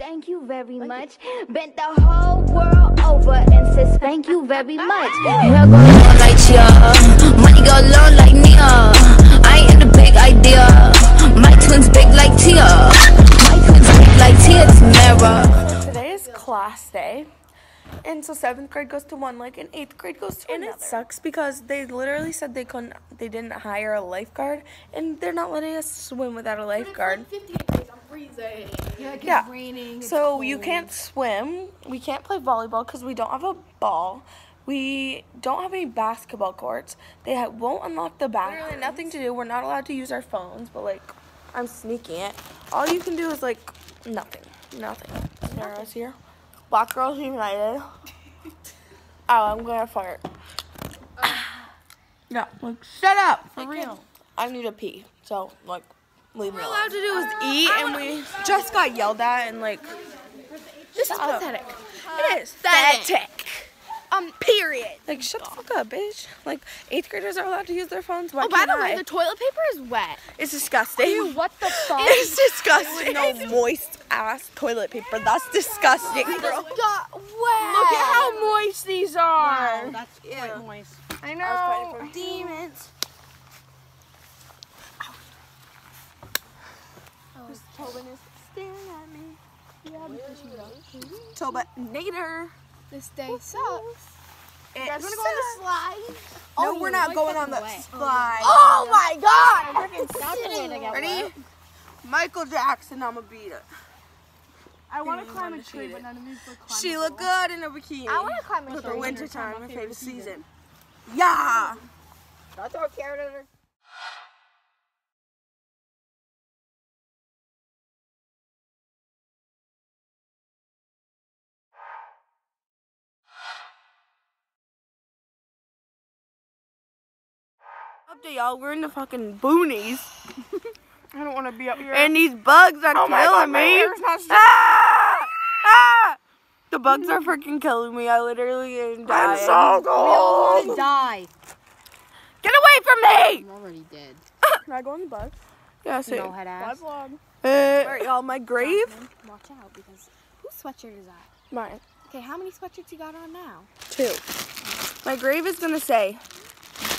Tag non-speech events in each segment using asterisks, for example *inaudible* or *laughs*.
Thank you very much. Bent the whole world over and says thank you very *laughs* much. Hair go long like Chia, money go long like Nia. I ain't the big idea. My twins big like Tia. My twins big like Tia Tamera. Today is class day. And so seventh grade goes to one lake and eighth grade goes to and another. And it sucks because they literally said they couldn't they didn't hire a lifeguard and they're not letting us swim without a lifeguard. But it's like 50 degrees, I'm freezing. Yeah, like Yeah. it's raining. It's So you can't swim. We can't play volleyball because we don't have a ball. We don't have any basketball courts. They ha- won't unlock the back. Literally nothing to do. We're not allowed to use our phones, but like, I'm sneaking it. All you can do is like nothing, nothing. Sarah's here. Black Girls United. *laughs* oh, I'm gonna fart. Yeah, like shut up for real. I need to pee. So like, leave me alone. All allowed to do is eat, and we just got yelled at, and like, This is pathetic. it is pathetic. Um, period. Like, shut the fuck up, bitch. Like, eighth graders are allowed to use their phones. Why Oh, by can't the way, the toilet paper is wet. it's disgusting. what the *laughs* fuck? It's disgusting. no moist ass toilet paper. That's disgusting, girl. got wet. Look at how moist these are. That's quite moist. I know. demons. Tobin is staring at me. Tobin, Nader. This day sucks. You guys wanna go on the slide? No, Oh, we're not going on the way. slide. Oh, oh my god! That's the way to get Ready? wet. Michael Jackson, I'ma beat it. I want to climb a tree, but none of these look climbable. She look good in a bikini. I want to climb a tree. For the winter time, my favorite season. Yeah. Don't throw a carrot Update y'all, we're in the fucking boonies. *laughs* I don't want to be up here. And these bugs are Oh my killing God, my me. hair's not. Ah! Ah! The bugs are freaking killing me. I literally am dying. I'm so We all die. Get away from me! I'm already dead. *laughs* Can I go on the bus? Yeah, see. No head ass. Uh, Alright, y'all, my grave. Watch out because whose sweatshirt is that? Mine. Okay, how many sweatshirts you got on now? Two. My grave is gonna say,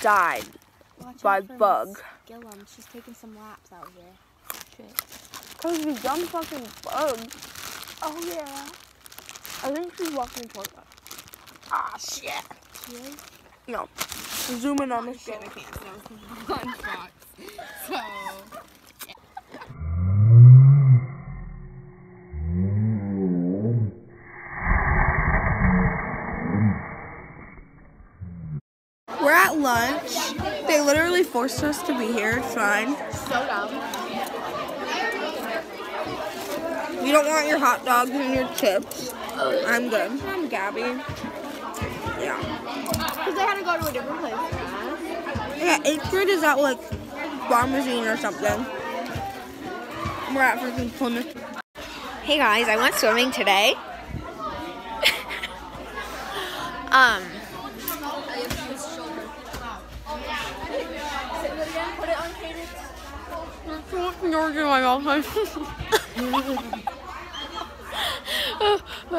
died Watch by out for Miss bug. Gillum. She's taking some laps out here. Shit. Cause these dumb fucking bugs. Oh yeah. I think she's walking toward us. Ah, shit. Is? No. Zoom in on this girl. *laughs* One box. So. We're at lunch. They literally forced us to be here. It's fine. So dumb. You don't want your hot dogs and your chips. I'm good. I'm Gabby. Yeah. Because they had to go to a different place. Yeah, eighth grade is at like Bomoseen or something. We're at freaking Plymouth. Hey guys, I went swimming today. *laughs* um, *laughs*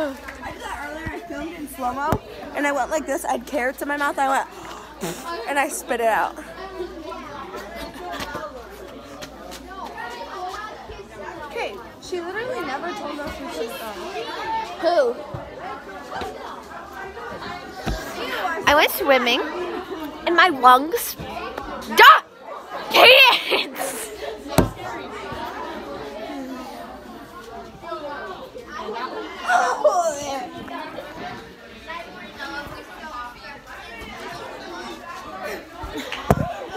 I did that earlier. I filmed in slow mo, and I went like this. I had carrots in my mouth. I went, *laughs* and I spit it out. Okay, she literally never told us who she's from. who? I went swimming, and my lungs got cadence.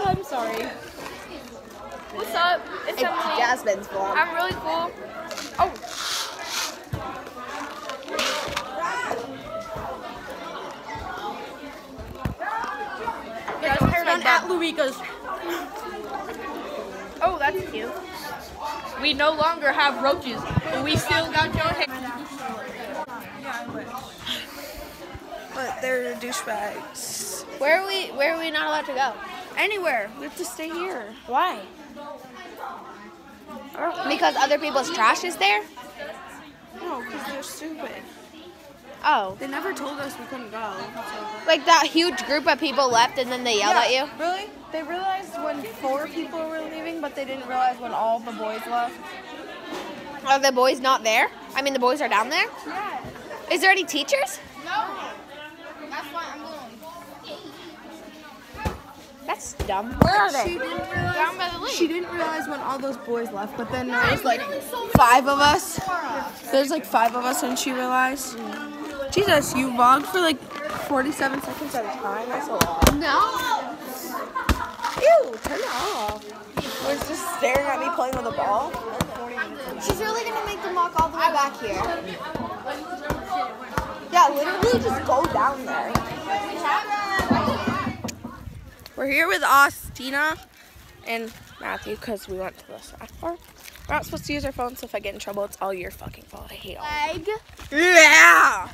I'm sorry. What's up? It's Emily. Vlog. I'm really cool. Oh. Guys, Done at Luika's. Oh, that's cute. We no longer have roaches, but we still got hair. But they're douchebags. Where are we? Where are we not allowed to go? Anywhere. We have to stay here. Why? Because other people's trash is there. No, No, because they're stupid. Oh, They never told us we couldn't go. So. like that huge group of people left and then they yelled at you? Really? They realized when four people were leaving, but they didn't realize when all the boys left. Are the boys not there? I mean, the boys are down there? Yeah. Is there any teachers? No. That's why I'm going. That's dumb. Where are She they? didn't realize. Down by the lake. She didn't realize when all those boys left, but then there was like five of us. There's like five of us, and she realized. Jesus, you vlogged for like 47 seconds at a time. That's a lot. No. Ew, turn it off. Was just staring at me playing with a ball. She's really gonna make them walk all the way back here. Yeah, literally just go down there. We're here with Ostina and Matthew because we went to the snack bar. We're not supposed to use our phones, so if I get in trouble, it's all your fucking fault. I hate all. Egg. Yeah.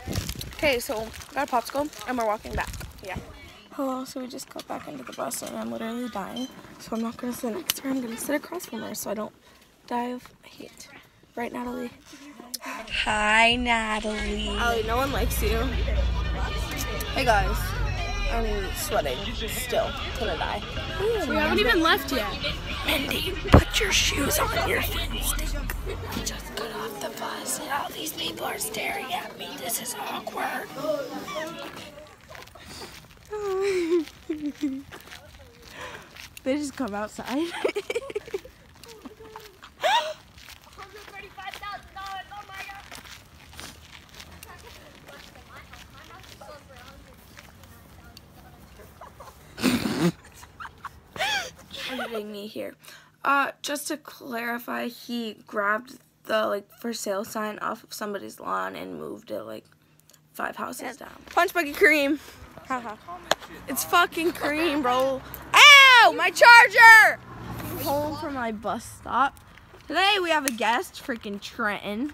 Okay, so got a popsicle and we're walking back. Yeah. Hello. So we just got back into the bus and I'm literally dying. So I'm not gonna sit next to her. I'm gonna sit across from her so I don't die of heat. Right, Natalie? Hi, Natalie. Allie, no one likes you. Hey guys. I'm sweating still. Gonna die. We haven't even left yet. Mindy, put your shoes on. Your feet stink. We just got off the bus and all these people are staring at me. This is awkward. *laughs* they just come outside. *laughs* Editing me here. Uh, just to clarify, he grabbed the like for sale sign off of somebody's lawn and moved it like five houses down. Punch Buggy Cream. it's fucking cream, bro. Ow! My charger! Home from my bus stop. Today we have a guest, freaking Trenton.